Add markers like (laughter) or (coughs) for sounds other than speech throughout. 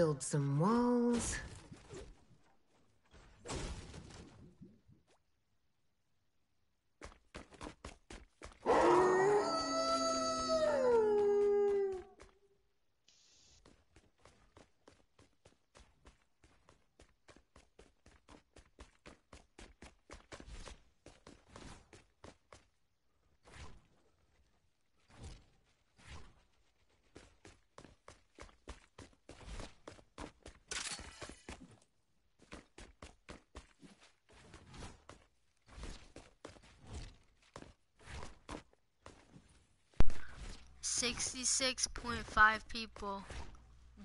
build some walls. Sixty-six point five people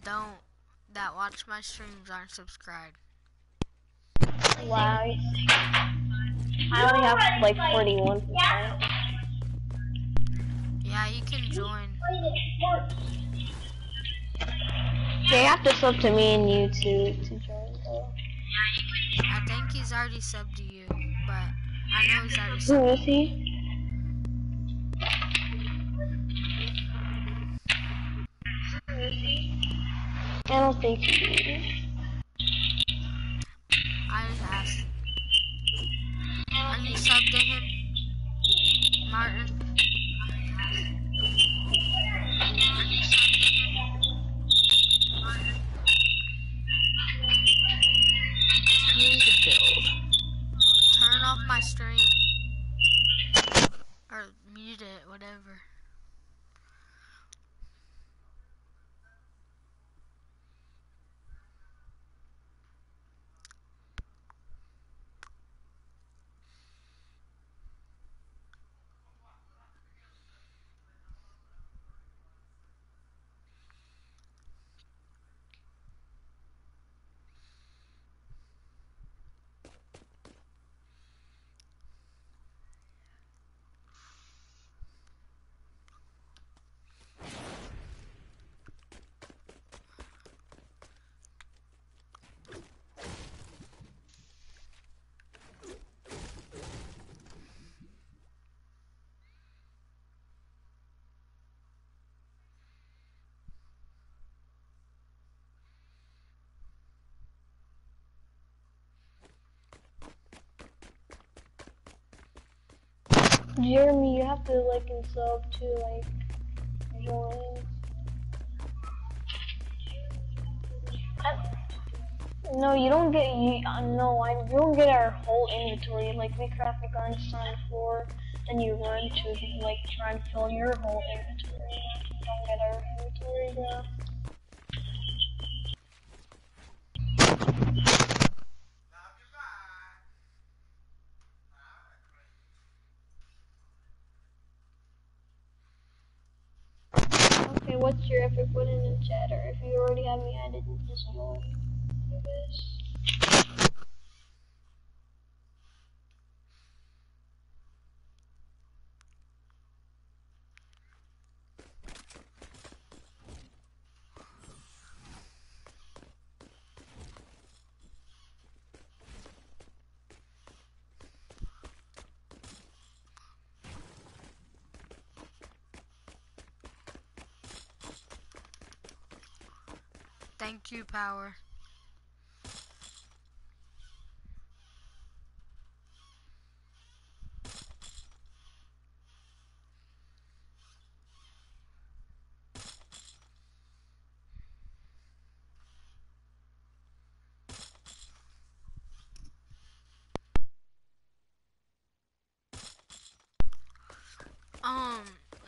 don't that watch my streams aren't subscribed. Wow. I only have like 41 percent. Yeah, you can join. They have to sub to me and you to to join. Though. I think he's already subbed to you, but I know he's already Who subbed. is he? I don't think. I just asked. Are you subbed to him, Martin? Time to build. Turn off my stream. Or mute it, whatever. Jeremy, you have to like and sub to like join. No, you don't get you. Uh, no, I you don't get our whole inventory. Like we craft the garden sign floor, then you run to like try and fill your whole inventory. You don't get our inventory. Your epic? Put it in chat, or if you already have me added, just join. I Thank you, Power. Um,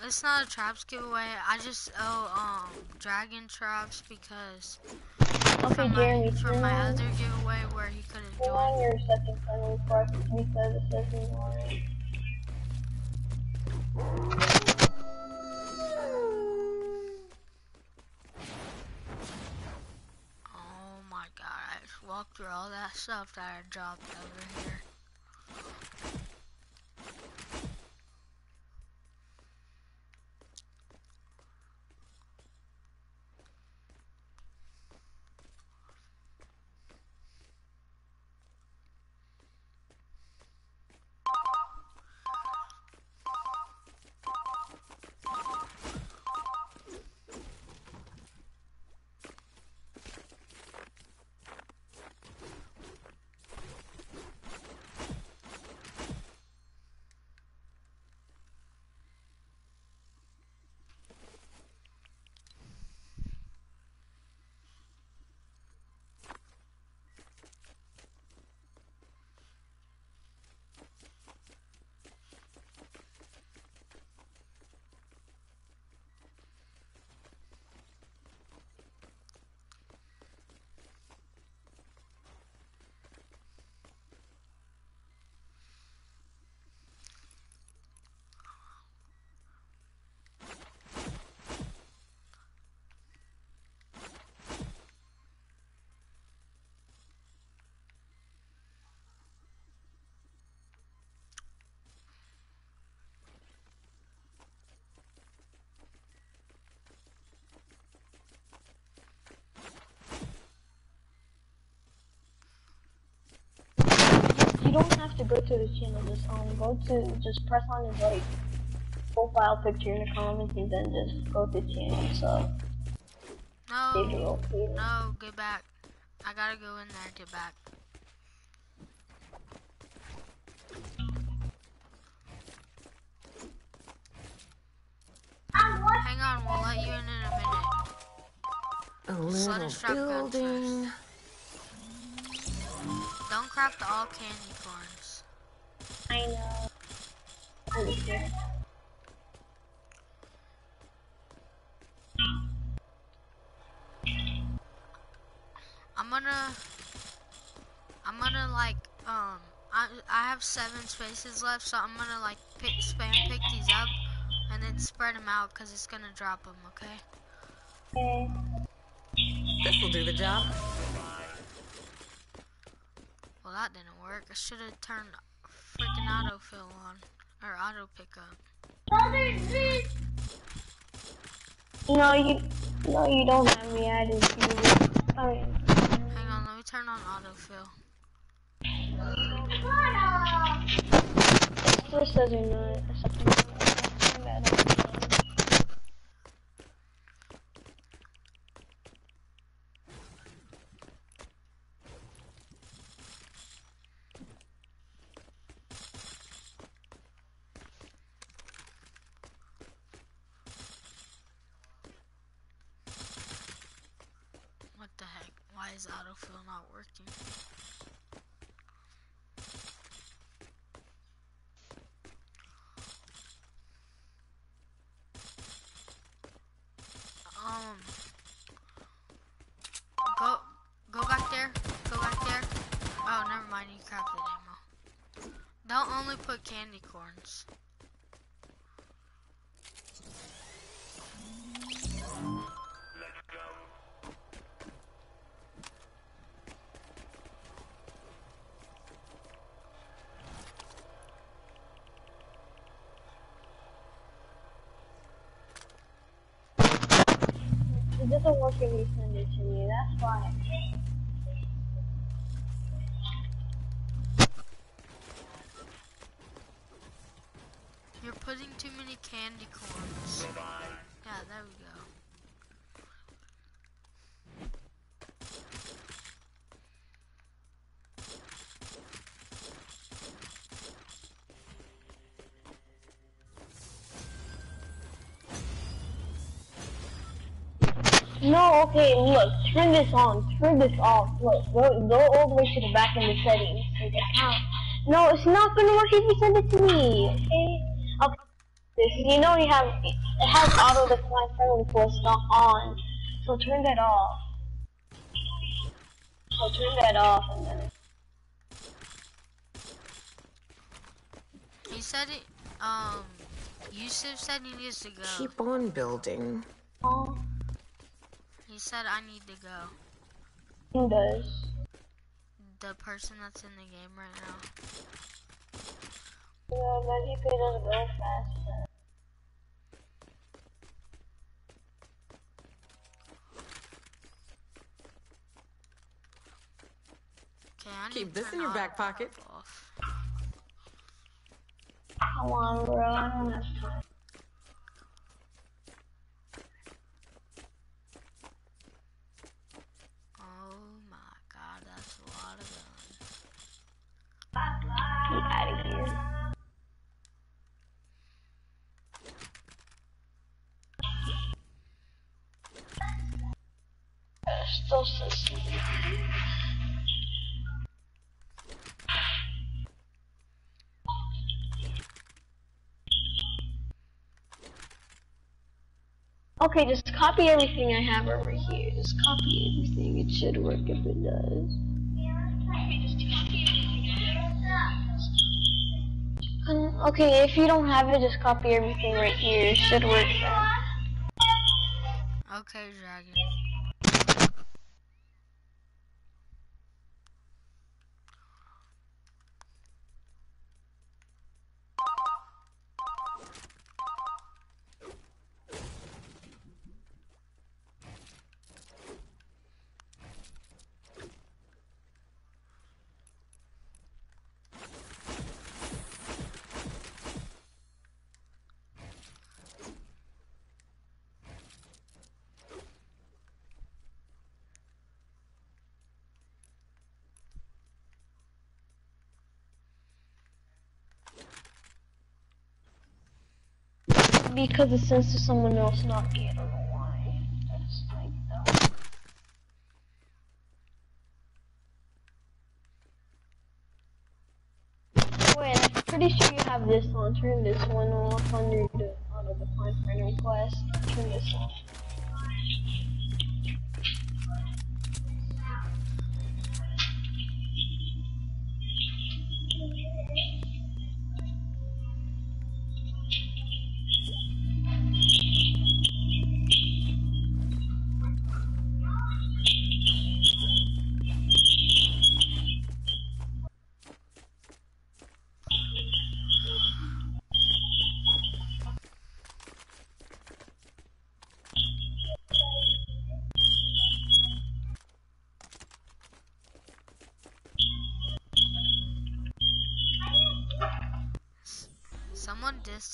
it's not a traps giveaway. I just owe um dragon traps because Okay, from my, Jeremy, from my other giveaway where he couldn't join. on your second friend request because it says we want it. Oh my god, I just walked through all that stuff that I dropped over here. Don't have to go to his channel. Just um, go to just press on his like profile picture in the comments, and then just go to channel. So No, no, get back. I gotta go in there, get back. Hang on, we'll let you in in a minute. A little us drop guns building. Don't craft all candy corns. I know. Holy shit. I'm gonna, I'm gonna like, um, I I have seven spaces left, so I'm gonna like pick spam pick these up, and then spread them out, cause it's gonna drop them. Okay. Okay. This will do the job. Well, that didn't work. I should have turned freaking autofill on or auto pickup. No, you, no, you don't have me added to. I mean, oh, Hang on, let me turn on autofill. first says you're not accepting. that. What the heck? Why is autofill not working? Um, go, go back there. Go back there. Oh, never mind. You crafted ammo. Don't only put candy corns. It doesn't work if you send it to me. That's why. Candy corns. Yeah, there we go. No, okay, look, turn this on, turn this off. Look, go, go all the way to the back in the settings. No, it's not gonna work if you send it to me, okay? Okay, this, you know you have, it has auto decline friendly for it's not on. So turn that off. So turn that off and then, He said it, um, Yusuf said he needs to go. Keep on building. oh, He said I need to go. who does? The person that's in the game right now. Yeah, but he could just go faster. I Keep this in your back pocket. off. Come on, bro, I don't have. Oh my god, that's a lot of guns. Get out of here. Still so Okay, just copy everything I have over here. Just copy everything. It should work if it does. Um, okay, if you don't have it, just copy everything right here. It should work. Okay, Dragon. Because it sends to someone else, not me. I don't know why. That's like dumb. Wait, I'm pretty sure you have this on. Turn this one off under the auto define friend request. Turn this off.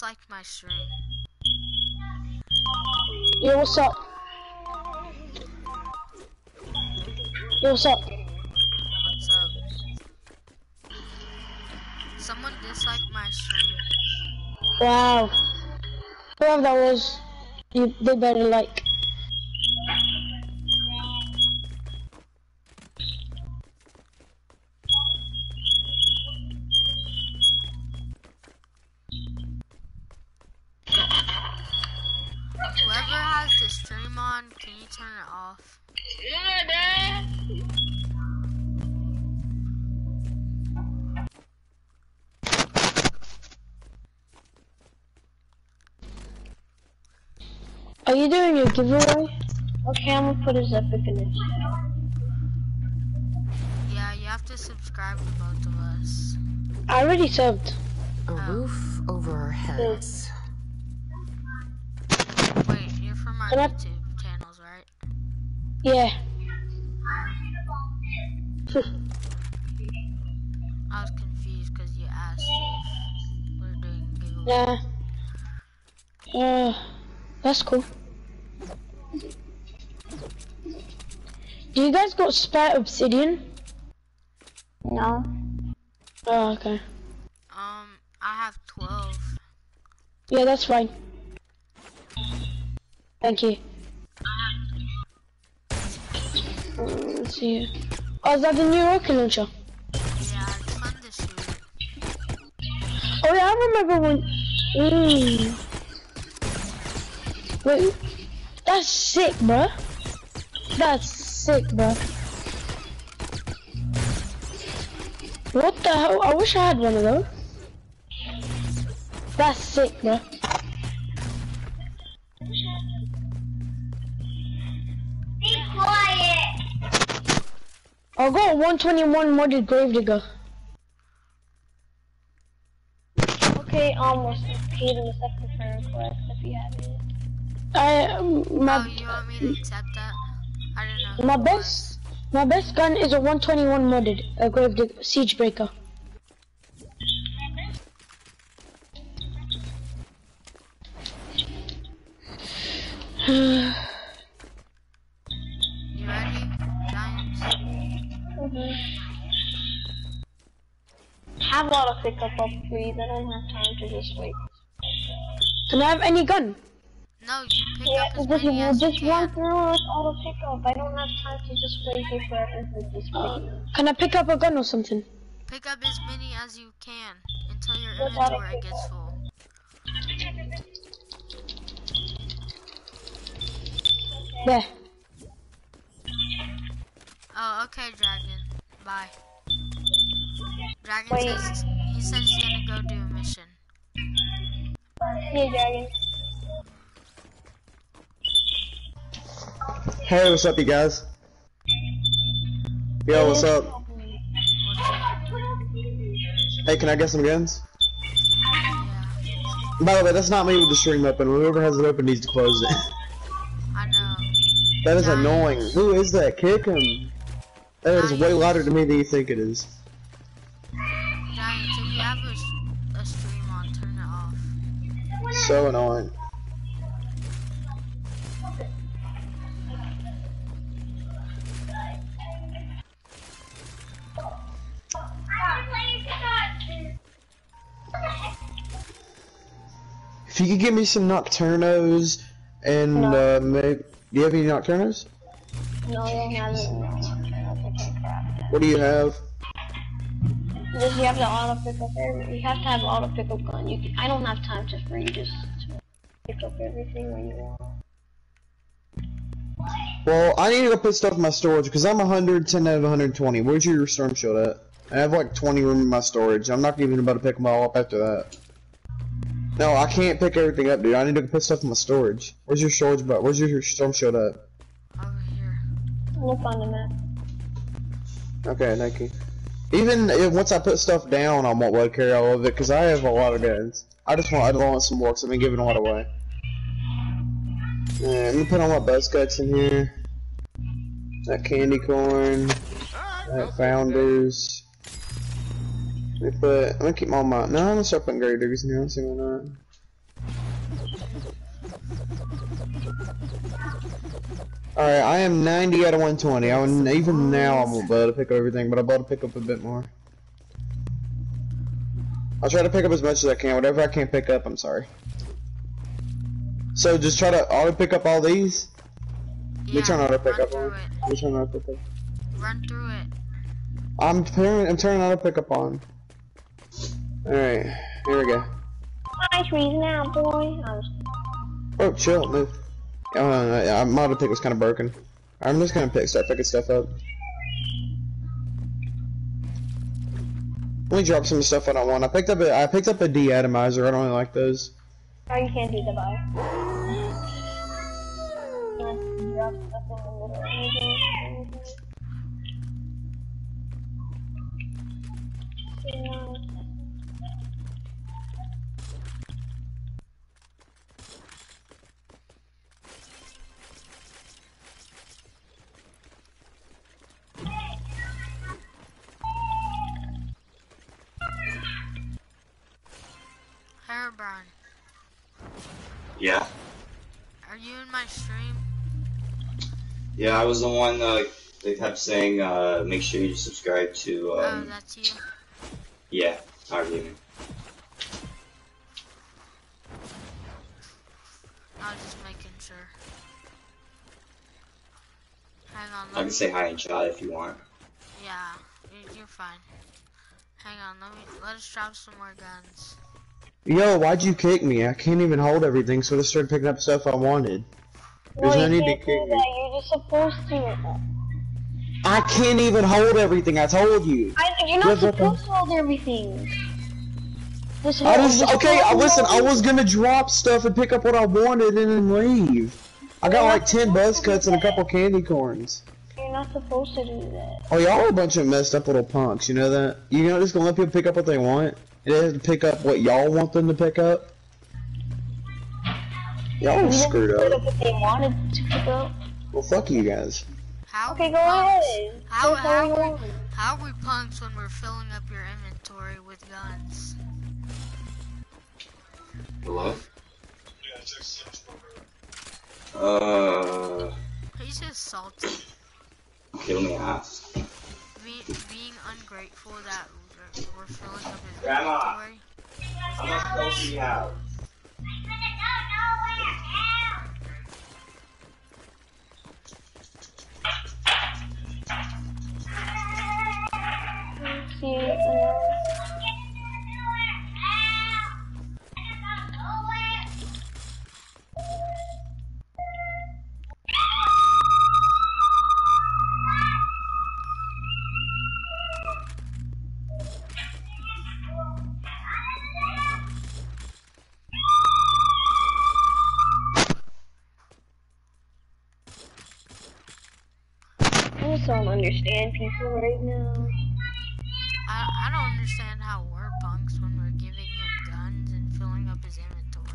Disliked my stream. Yo, what's up? Yo, what's up? What's up? Someone disliked my stream. Wow. Whoever that was, you, they better like. Are you doing your giveaway? Okay, I'm gonna put his epic in it. Yeah, you have to subscribe to both of us. I already subbed. A Oh. roof over our heads. Wait, you're from our Can I- YouTube channels, right? Yeah. I was confused because you asked if we're doing giveaway. Nah. Uh, that's cool. You guys got spare obsidian? No. Oh, okay. Um, I have 12. Yeah, that's fine. Thank you. Mm, Let's see. Oh, is that the new rocket launcher? Yeah, it's fun to shoot. Oh yeah, I remember when. Mm. Wait, that's sick, bruh. That's sick, bro. What the hell? I wish I had one of those. That's sick, bro. Be quiet. I got a 121 modded gravedigger. Okay, almost. Paid in the second friend request if you have it. I um, my Oh, you want me to accept that? I don't know. my who best my best gun is a 121 modded uh, a gravedigger siege breaker. You ready, Giants? have a lot of pickup upgrades. I don't have time to just wait. Can I have any gun? No, you pick Yeah, up as just, many as you just run through with auto pickup. I don't have time to just wait here forever for this uh, pickup. Can I pick up a gun or something? Pick up as many as you can until your What about inventory a gets full. There. Oh, okay, Dragon. Bye. Dragon Wait. says he says he's gonna go do a mission. Yeah, dragon. Hey, what's up, you guys? Yo, what's up? Hey, can I get some guns? By the way, that's not me with the stream open. Whoever has it open needs to close it. (laughs) I know. that is annoying. Who is that? Kick him. That is way louder to me than you think it is. Giants, if you have a stream on, turn it off. So annoying. If you give me some nocturnos and No. uh, maybe, do you have any nocturnos? No, I don't have it. No, I can't craft it. What do you have? Just you have to auto pick up. You have to have auto pick up gun. You can, I don't have time to for you just to pick up everything when you want. Well, I need to go put stuff in my storage because I'm 110 out of 120. Where's your storm shield at? I have like 20 room in my storage. I'm not even about to pick them all up after that. No, I can't pick everything up, dude. I need to put stuff in my storage. Where's your storage? But where's your storm shield at? Over here. Look on the map. Okay, thank you. Even if, once I put stuff down, I won't be able to carry all of it because I have a lot of guns. I just want I just want some more because I've been giving a lot away. Yeah, let me put all my buzz cuts in here. That candy corn. That founders. Let put. Uh, I'm gonna keep my. No, I'm gonna start putting graders in here. Let's see why not. Alright, I am 90 out of 120. I would, even now I'm about to pick up everything, but I'm about to pick up a bit more. I'll try to pick up as much as I can. Whatever I can't pick up, I'm sorry. So just try to auto pick up all these. Yeah, me turn auto pick up on. it. Let me turn auto pick up. Run through it. I'm turning. I'm turning auto pick up on. All right, here we go. Nice reason now, boy. Oh, oh chill, move. Oh, no, no, yeah, my auto pick was kind of broken. I'm just gonna pick start picking stuff up. Let me drop some stuff I don't want. I picked up a I picked up a de-atomizer. I don't really like those. Oh, you can't do the buy. (gasps) Yeah, I was the one uh, they kept saying, uh, make sure you subscribe to, oh, um, that's you. yeah, Power Gaming. I was just making sure. Hang on, I let can me. say hi in chat if you want. Yeah, you- you're fine. Hang on, let me let us drop some more guns. Yo, why'd you kick me? I can't even hold everything, so I just started picking up stuff I wanted. There's No, no need to kick me. that. You're just supposed to. I can't even hold everything. I told you. I, you're not okay. supposed to hold everything. Just I hold- okay. I listen. I was gonna drop stuff and pick up what I wanted and then leave. I got like ten buzz cuts and a couple candy corns. You're not supposed to do that. Oh, y'all are a bunch of messed up little punks. You know that? You're not just gonna let people pick up what they want. They have to pick up what y'all want them to pick up. Y'all are We didn't screwed up. up what they wanted to pick up. Well, fuck you guys. How Okay, go punks? ahead. How Say how we, how we punks when we're filling up your inventory with guns? Hello? Uh, He's just salty, okay, let me ask. Be, being ungrateful that we're, we're filling up his Grandma. inventory. How much clothes do you have? See understand people right now. I, I don't understand how we're punks when we're giving him guns and filling up his inventory.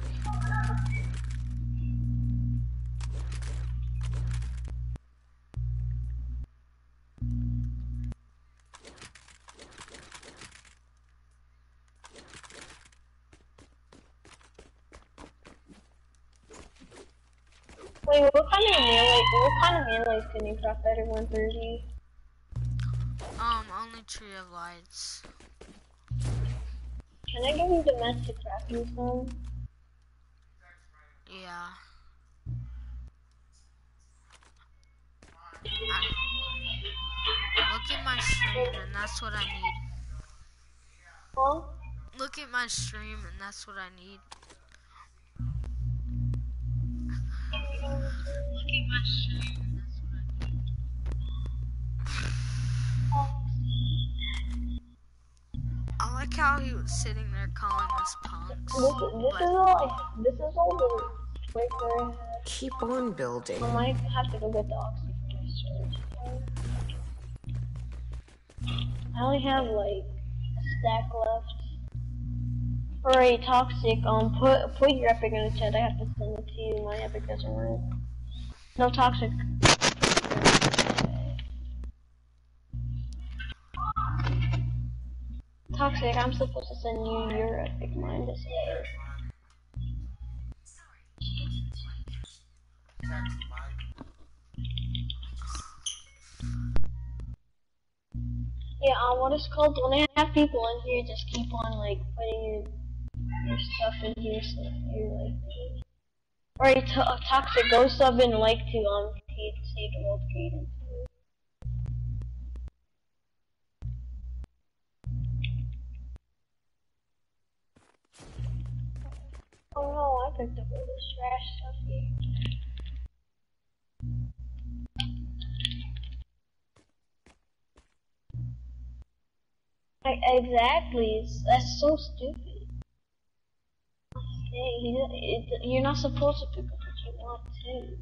Wait, what kind of melee? What kind of melees can you craft out of 130? Tree of lights. Can I give you domestic crafting some? Yeah. I, look at my stream, and that's what I need. Huh? Look at my stream, and that's what I need. Look at my stream. How he was sitting there calling us punks. This, this but is all. This is all the quick where I. Keep on building. I might have to go get the oxy I only have like a stack left. Alright, toxic. Um, put put your epic in the chat. I have to send it to you. My epic doesn't work. No toxic. Toxic. I'm supposed to send you your epic. mind. Yeah, um, what is called when I have people in here, just keep on like putting your your stuff in here so you're like. Alright, to toxic. Go sub and like to um save the world. Oh no, I picked up all this trash stuff here. I, exactly. That's so stupid. Hey, you, it, you're not supposed to pick up what you want to.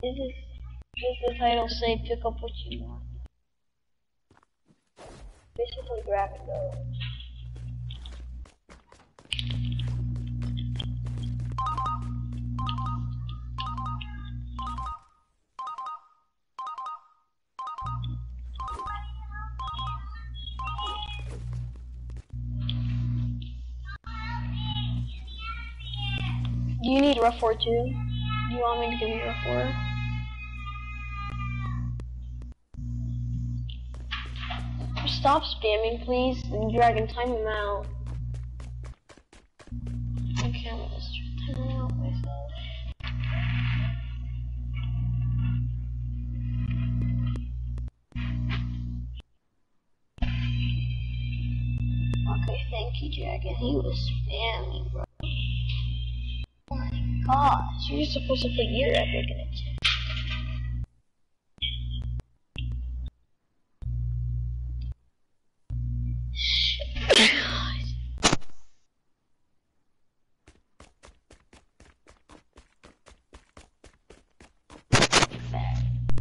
This is does the title say pick up what you want? Basically grab and go. You need rough 4 too? Do you want me to give you rough 4? Stop spamming, please, and Dragon, time him out. Okay, I'm gonna time him out myself. Okay, thank you, Dragon. He was spamming, bro. Gosh, you're supposed to put your epic in it.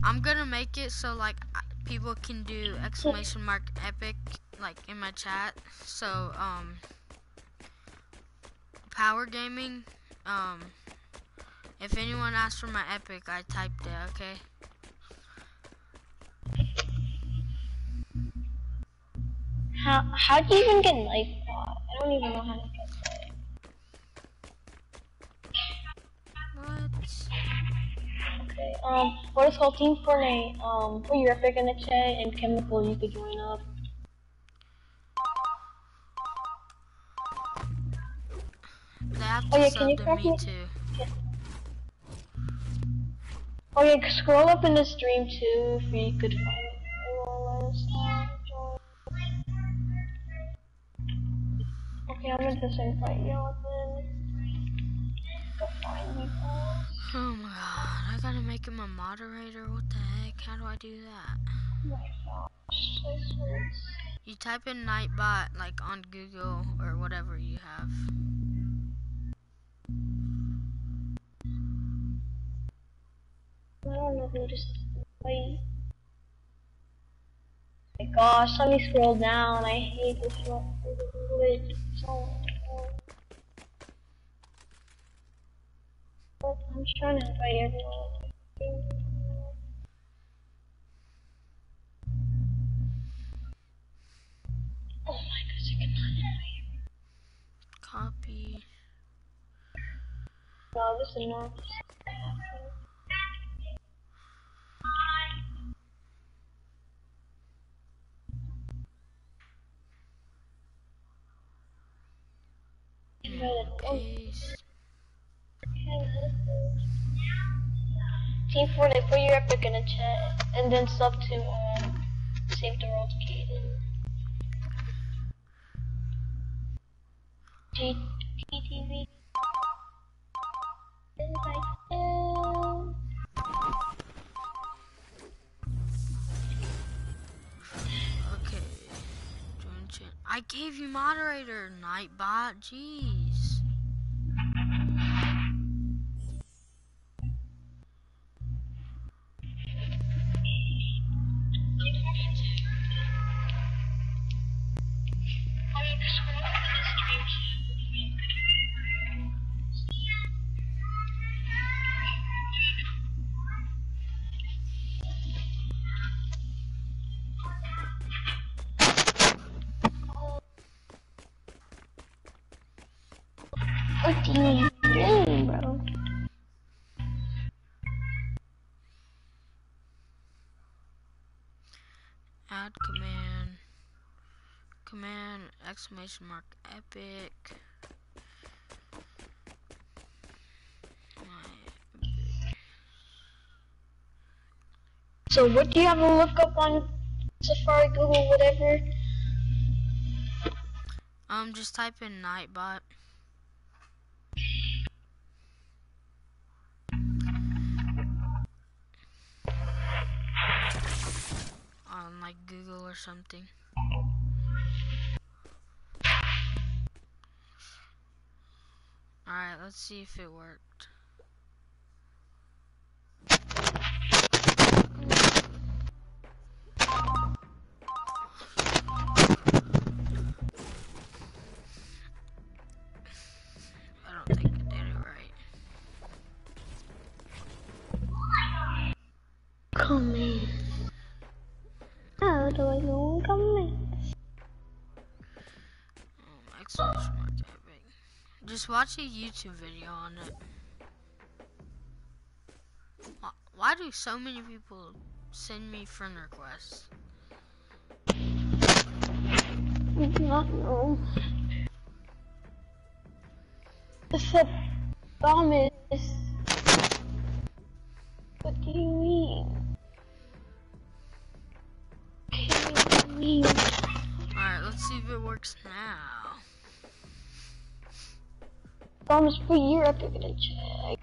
I'm gonna make it so like people can do exclamation mark epic like in my chat. So um, power gaming. Um, if anyone asks for my epic, I typed it. Okay. How how do you even get bot? I don't even know how to get that. What? Okay. Um, what is called Team Fortnite? Um, put your epic in the chat and chemical you could join up. They have Oh, to yeah, sub can you to me- too. Oh yeah, scroll up in the stream too if you could find it. Let us know. Okay, I'm gonna just invite y'all then. Go find me. Oh my god, I gotta make him a moderator. What the heck? How do I do that? Oh my gosh, this hurts. You type in Nightbot like on Google or whatever you have. I don't know who to wait. My gosh, let me scroll down. I hate this one. So but I'm trying to invite everyone. Oh my gosh, I cannot invite Copy. This is not. Team Fortnite, put your epic in the chat, and then sub to um, Save the World Caden. G GTV. Okay. I gave you moderator, Nightbot. Jeez. Command exclamation mark epic. So what do you have to look up on Safari, Google, whatever? Um, just type in Nightbot. On like Google or something. Alright, let's see if it worked. Just watch a YouTube video on it. Why, do so many people send me friend requests? I do not know. Except Thomas. What do you mean? What do you mean? Alright, let's see if it works now. Thomas, put your epic in the chat.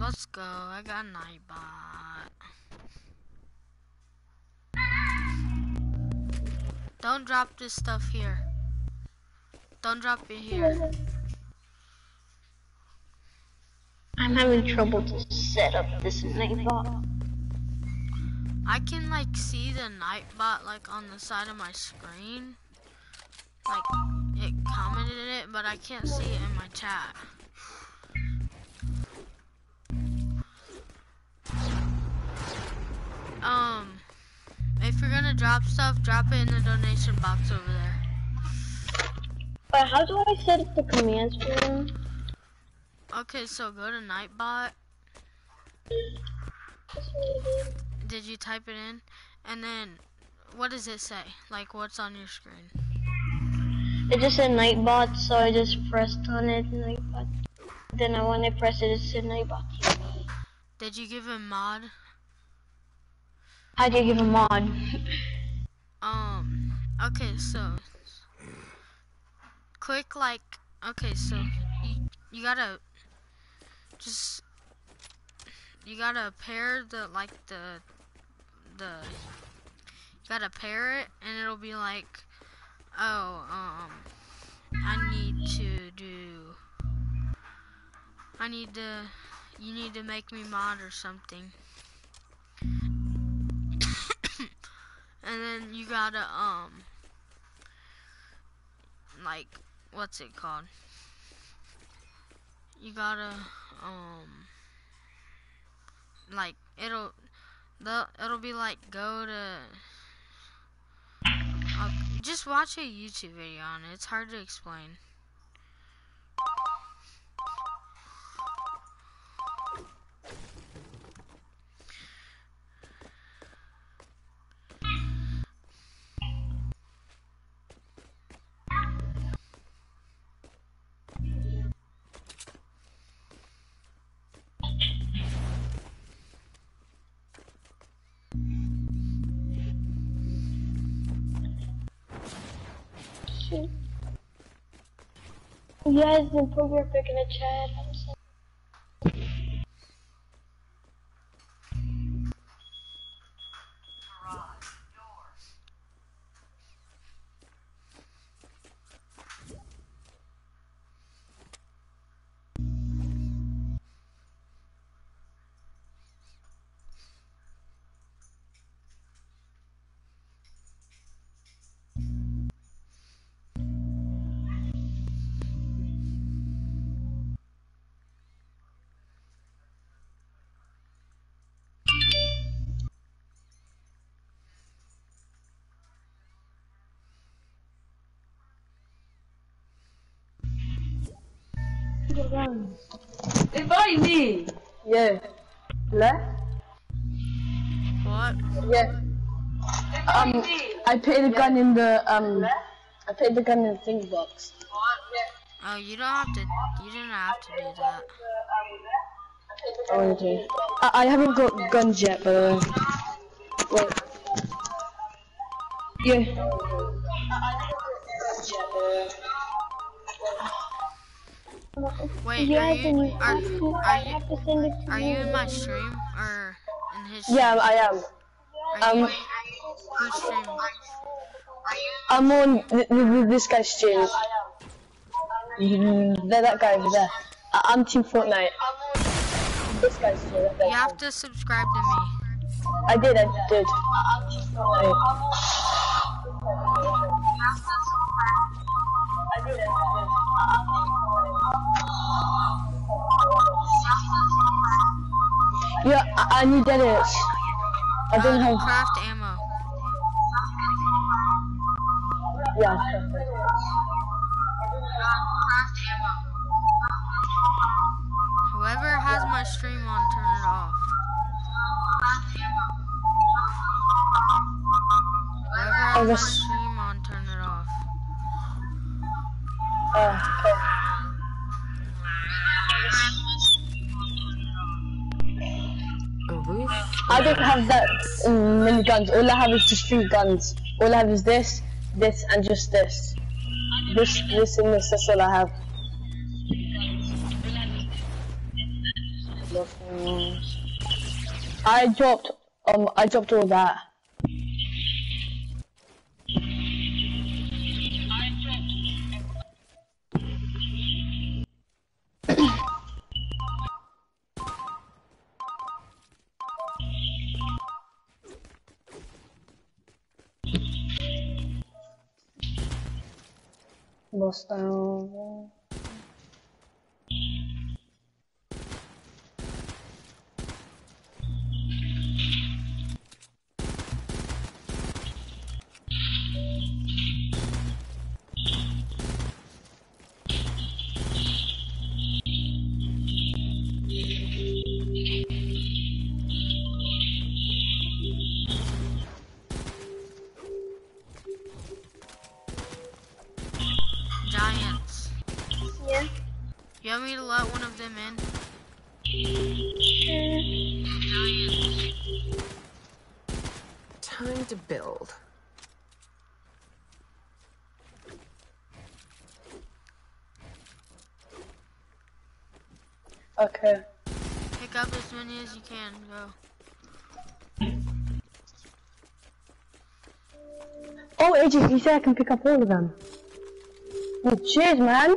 Let's go. I got Nightbot. Don't drop this stuff here. Don't drop it here. I'm having trouble to set up this nightbot. I can like see the Nightbot like on the side of my screen. Like it commented it, but I can't see it in my chat. Um, if you're gonna drop stuff, drop it in the donation box over there. But how do I set up the commands for them? Okay, so go to Nightbot. Did you type it in? And then, what does it say? Like, what's on your screen? It just said Nightbot, so I just pressed on it, Nightbot. Then I when I pressed it, it said Nightbot Did you give him mod? How do you give a mod? Um, okay, so click like, okay, so you, you gotta just, you gotta pair the, like the, the, you gotta pair it and it'll be like, oh, um, I need to do, I need to, you need to make me mod or something. (coughs) and then you gotta um like what's it called you gotta um like it'll the it'll be like go to uh, just watch a YouTube video on it. It's hard to explain Yes, then put your pick in the chat. Yeah. Left? What? Yeah. Um, I put the gun in the, um, I put the gun in the thing box. Oh, you don't have to. You didn't have to do that. I want to. I, I haven't got guns yet, by the way. Wait. Yeah. Wait, are Yes, and you you are, have are you to send it to are you you. in my stream or in his? Yeah, I am. Are you, um, whose stream? I'm on th th this guy's stream. Mm, That, that guy over there. I, I'm Team Fortnite. This guy's stream. You have to subscribe to me. I did, I did. Wait. Yeah, I, I need edits. I don't Uh, have. craft ammo. Yeah. Whoever has my stream on, turn it off. Whoever has my stream on, turn it off. Uh, okay. I don't have that many guns. All I have is just three guns. All I have is this, this, and just this. This, this, and this. That's all I have. I dropped. Um, I dropped all that. Lost Okay. Pick up as many as you can. Go. Oh, AJ, you said I can pick up all of them. Oh, cheers, man.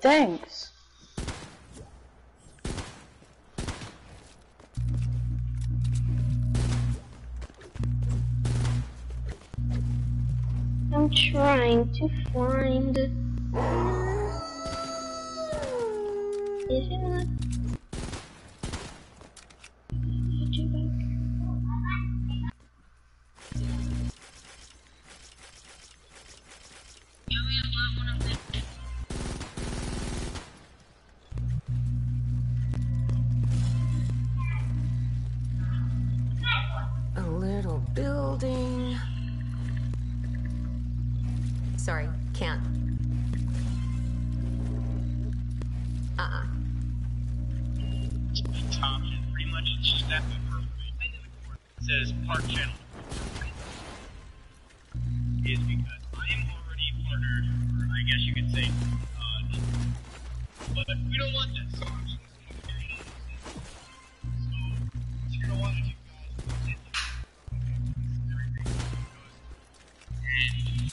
Thanks. I'm trying to find. Is it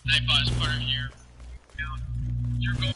Nightbot is part of your. You're going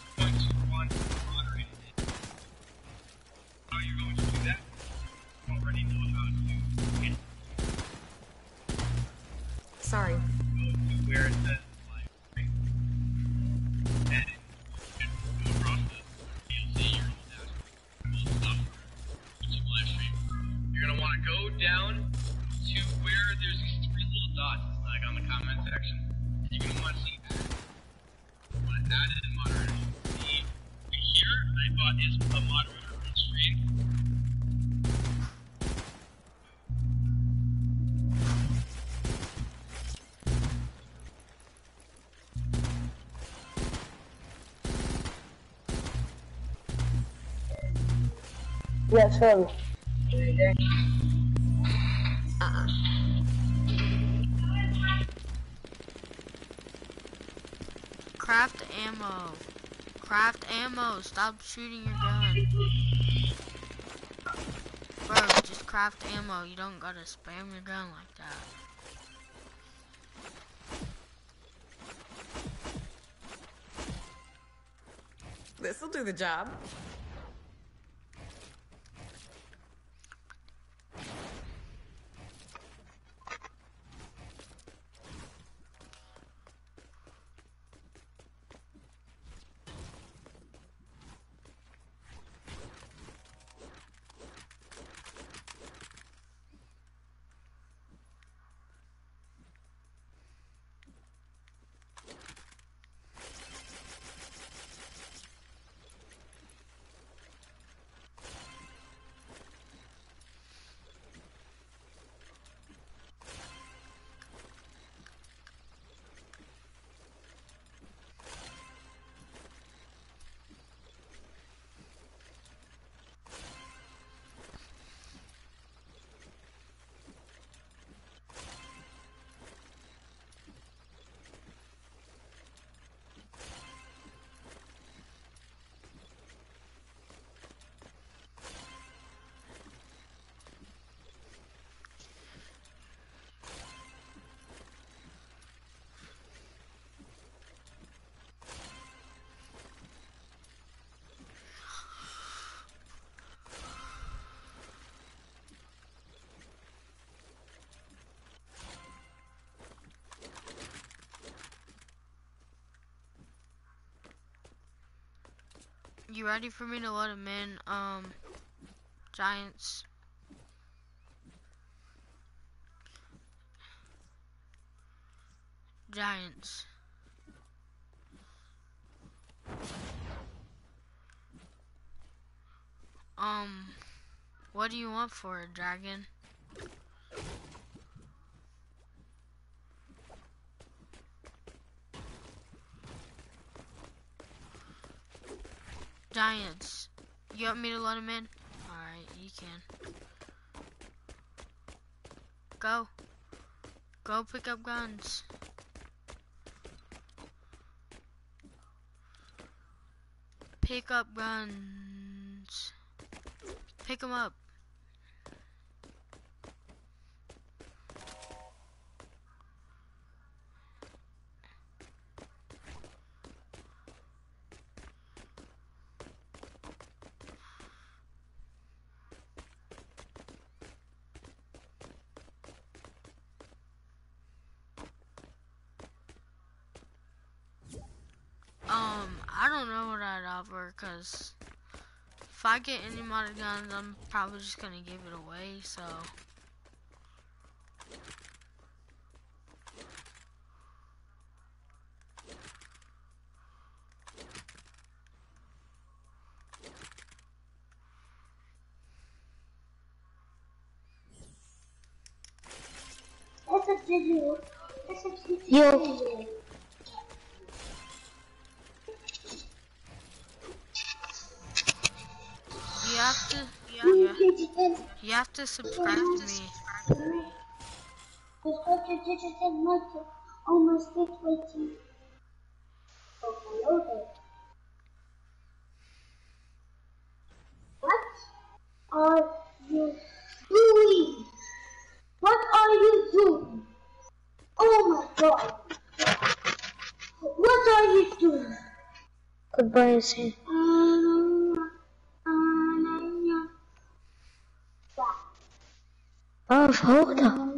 Yes, him. Uh-uh. Craft ammo. Craft ammo. Stop shooting your gun. Bro, just craft ammo. You don't gotta spam your gun like that. This'll do the job. You ready for me to let him in? Um, Giants. Giants. Um, what do you want for a Dragon? Giants. You want me to let him in? Alright, you can. Go. Go pick up guns. Pick up guns. Pick them up. Um, I don't know what I'd offer because if I get any modded guns, I'm probably just gonna give it away. So to subscribe to me. What are you doing? What are you doing? Oh my god. What are you doing? Goodbye, Sam. Um, um, Oh, hold up.